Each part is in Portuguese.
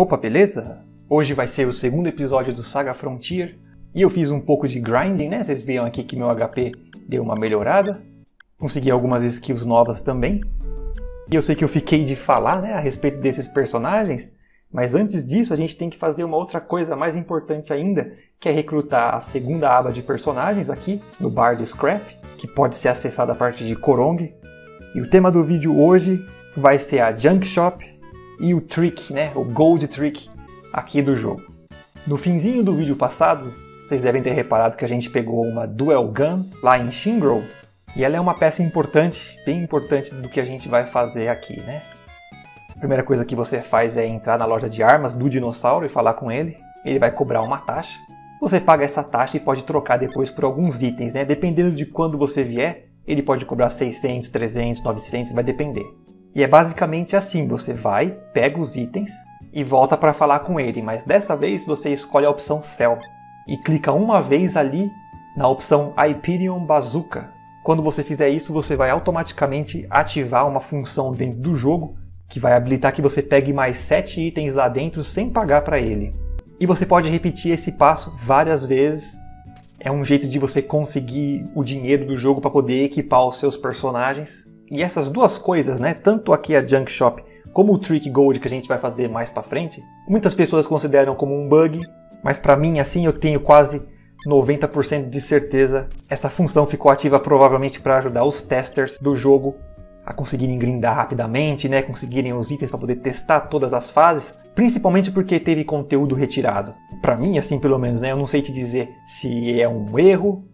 Opa, beleza? Hoje vai ser o segundo episódio do Saga Frontier e eu fiz um pouco de grinding, né? Vocês viram aqui que meu HP deu uma melhorada. Consegui algumas skills novas também. E eu sei que eu fiquei de falar, né, a respeito desses personagens, mas antes disso a gente tem que fazer uma outra coisa mais importante ainda, que é recrutar a segunda aba de personagens aqui no bar de Scrap, que pode ser acessada a partir de Korong. E o tema do vídeo hoje vai ser a Junk Shop e o trick, né, o gold trick aqui do jogo. No finzinho do vídeo passado, vocês devem ter reparado que a gente pegou uma Dual Gun lá em Shingrow, e ela é uma peça importante, bem importante do que a gente vai fazer aqui, né? A primeira coisa que você faz é entrar na loja de armas do dinossauro e falar com ele. Ele vai cobrar uma taxa. Você paga essa taxa e pode trocar depois por alguns itens, né? Dependendo de quando você vier, ele pode cobrar 600, 300, 900, vai depender. E é basicamente assim: você vai, pega os itens e volta para falar com ele, mas dessa vez você escolhe a opção Cell e clica uma vez ali na opção Hyperion Bazooka. Quando você fizer isso, você vai automaticamente ativar uma função dentro do jogo que vai habilitar que você pegue mais 7 itens lá dentro sem pagar para ele. E você pode repetir esse passo várias vezes. É um jeito de você conseguir o dinheiro do jogo para poder equipar os seus personagens e essas duas coisas, né, tanto aqui a Junk Shop como o Trick Gold que a gente vai fazer mais para frente, muitas pessoas consideram como um bug, mas para mim assim eu tenho quase 90% de certeza essa função ficou ativa provavelmente para ajudar os testers do jogo a conseguirem grindar rapidamente, né, conseguirem os itens para poder testar todas as fases, principalmente porque teve conteúdo retirado. Para mim, assim pelo menos, né, eu não sei te dizer se é um erro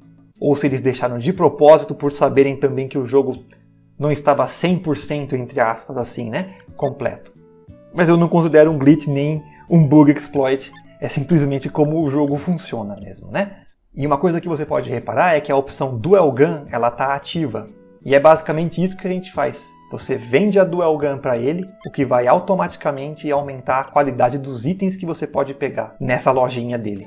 ou se eles deixaram de propósito por saberem também que o jogo não estava 100% entre aspas assim, né, completo. Mas eu não considero um glitch nem um bug exploit, é simplesmente como o jogo funciona mesmo, né? E uma coisa que você pode reparar é que a opção Dual Gun, ela tá ativa. E é basicamente isso que a gente faz. Você vende a Dual Gun para ele, o que vai automaticamente aumentar a qualidade dos itens que você pode pegar nessa lojinha dele.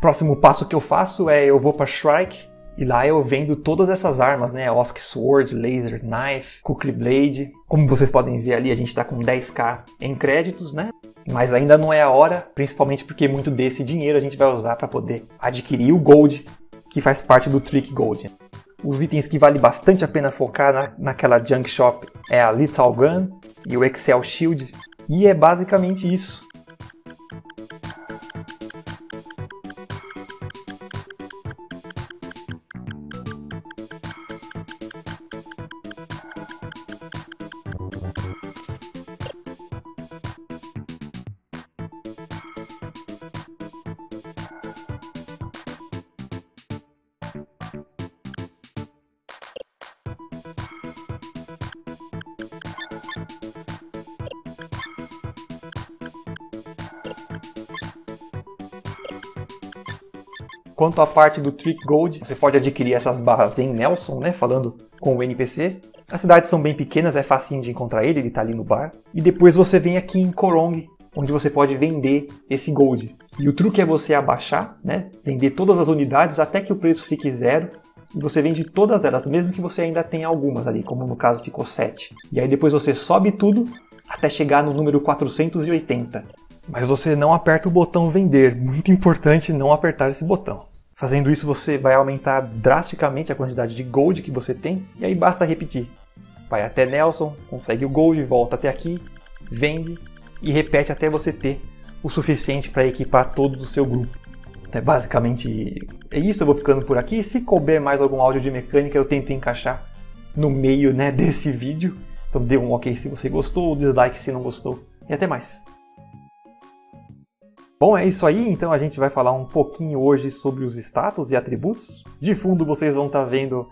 Próximo passo que eu faço é eu vou para Shrike e lá eu vendo todas essas armas, né? Osk Sword, Laser Knife, Kukri Blade. Como vocês podem ver ali, a gente está com 10k em créditos, né? Mas ainda não é a hora, principalmente porque muito desse dinheiro a gente vai usar para poder adquirir o Gold, que faz parte do Trick Gold. Os itens que vale bastante a pena focar na, naquela Junk Shop é a Lethal Gun e o Excel Shield. E é basicamente isso. Quanto à parte do Trick Gold, você pode adquirir essas barras em Nelson, né, falando com o NPC. As cidades são bem pequenas, é facinho de encontrar ele, ele está ali no bar. E depois você vem aqui em Korong, onde você pode vender esse gold. E o truque é você abaixar, né, vender todas as unidades até que o preço fique zero. E você vende todas elas, mesmo que você ainda tenha algumas ali, como no caso ficou 7. E aí depois você sobe tudo até chegar no número 480. Mas você não aperta o botão vender, muito importante não apertar esse botão. Fazendo isso, você vai aumentar drasticamente a quantidade de gold que você tem, e aí basta repetir. Vai até Nelson, consegue o gold, volta até aqui, vende e repete até você ter o suficiente para equipar todo o seu grupo. É basicamente é isso, eu vou ficando por aqui. Se couber mais algum áudio de mecânica, eu tento encaixar no meio né, desse vídeo. Então dê um ok se você gostou, dislike se não gostou. E até mais. Bom, é isso aí, então a gente vai falar um pouquinho hoje sobre os status e atributos. De fundo vocês vão estar tá vendo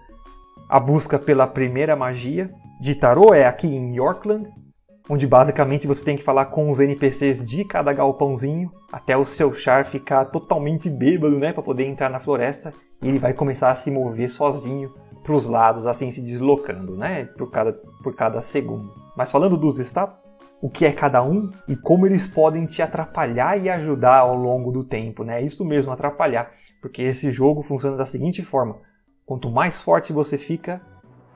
a busca pela primeira magia de tarô é aqui em Yorkland, onde basicamente você tem que falar com os NPCs de cada galpãozinho até o seu char ficar totalmente bêbado, né, para poder entrar na floresta e ele vai começar a se mover sozinho para os lados, assim se deslocando, né, por cada por cada segundo. Mas falando dos status, o que é cada um e como eles podem te atrapalhar e ajudar ao longo do tempo, né? Isso mesmo, atrapalhar, porque esse jogo funciona da seguinte forma: quanto mais forte você fica,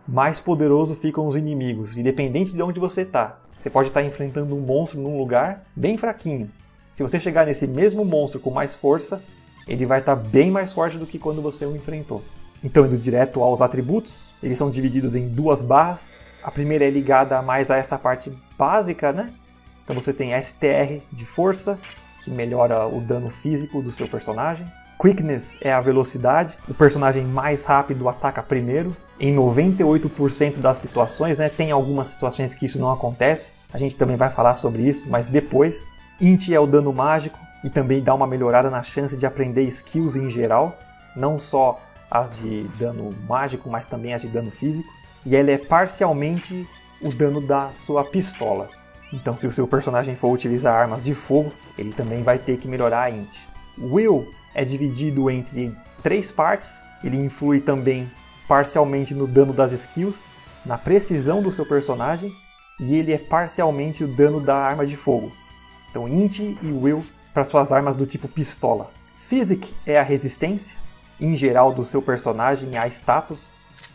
mais poderoso ficam os inimigos, independente de onde você está. Você pode estar enfrentando um monstro num lugar bem fraquinho. Se você chegar nesse mesmo monstro com mais força, ele vai estar bem mais forte do que quando você o enfrentou. Então, indo direto aos atributos, eles são divididos em duas barras. A primeira é ligada mais a essa parte básica, né? Então você tem STR de força, que melhora o dano físico do seu personagem. Quickness é a velocidade, o personagem mais rápido ataca primeiro. Em 98% das situações, né? Tem algumas situações que isso não acontece. A gente também vai falar sobre isso, mas depois. Int é o dano mágico e também dá uma melhorada na chance de aprender skills em geral, não só as de dano mágico, mas também as de dano físico. E ele é parcialmente o dano da sua pistola. Então, se o seu personagem for utilizar armas de fogo, ele também vai ter que melhorar a int. Will é dividido entre três partes. Ele influi também parcialmente no dano das skills, na precisão do seu personagem e ele é parcialmente o dano da arma de fogo. Então, int e will para suas armas do tipo pistola. Physic é a resistência, em geral, do seu personagem a status,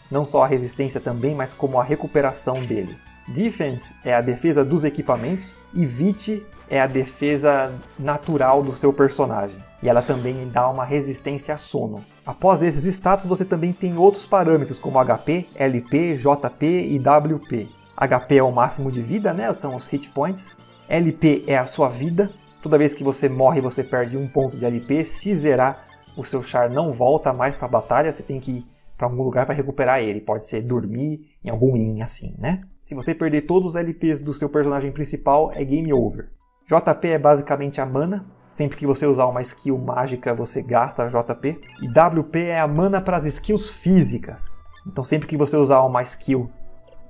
não só a resistência também, mas como a recuperação dele. Defense é a defesa dos equipamentos e Vit é a defesa natural do seu personagem. E ela também dá uma resistência a sono. Após esses status, você também tem outros parâmetros como HP, LP, JP e WP. HP é o máximo de vida, né? São os hit points. LP é a sua vida. Toda vez que você morre, você perde um ponto de LP. Se zerar, o seu char não volta mais para a batalha. Você tem que para algum lugar para recuperar ele. Pode ser dormir em algum in assim, né? Se você perder todos os LPs do seu personagem principal, é game over. JP é basicamente a mana. Sempre que você usar uma skill mágica, você gasta JP. E WP é a mana para as skills físicas. Então, sempre que você usar uma skill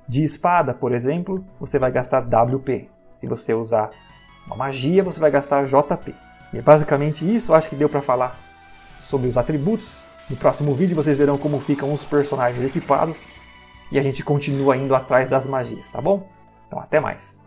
de espada, por exemplo, você vai gastar WP. Se você usar uma magia, você vai gastar JP. E é basicamente isso, acho que deu para falar sobre os atributos. No próximo vídeo vocês verão como ficam os personagens equipados e a gente continua indo atrás das magias, tá bom? Então até mais!